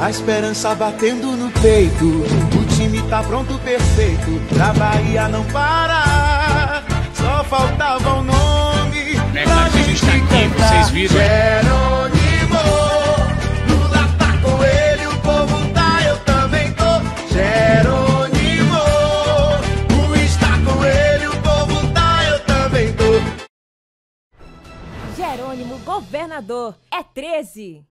A esperança batendo no peito. O time tá pronto, perfeito. Pra Bahia não parar. Só faltava o nome. Né, pra gente tá aqui, vocês viram. Jerônimo. Lula tá com ele, o povo tá, eu também tô. Jerônimo. Luiz tá com ele, o povo tá, eu também tô. Jerônimo Governador. É 13.